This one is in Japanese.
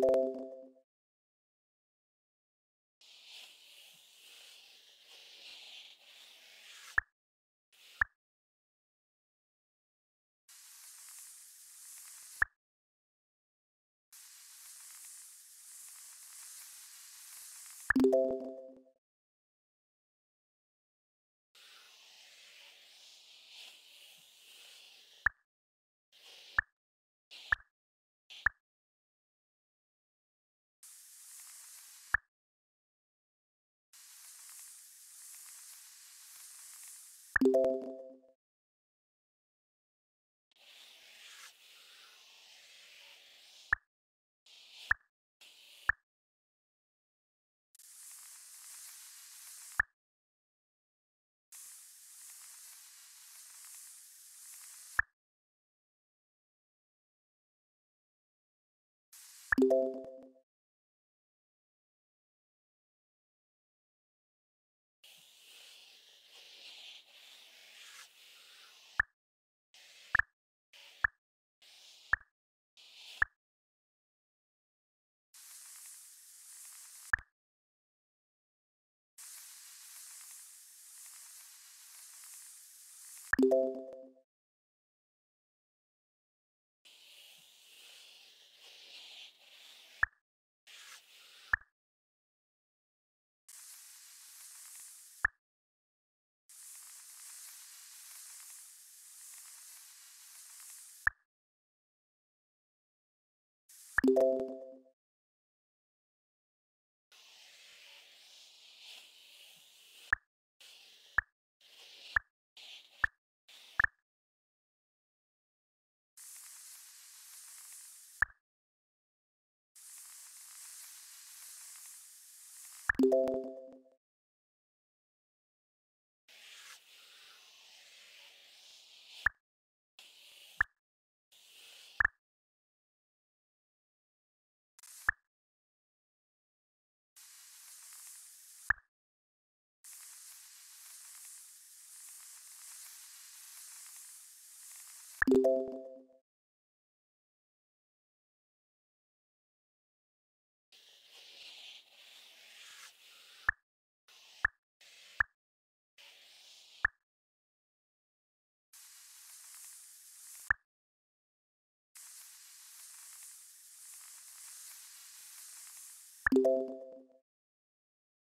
Thank you. You you Thank you.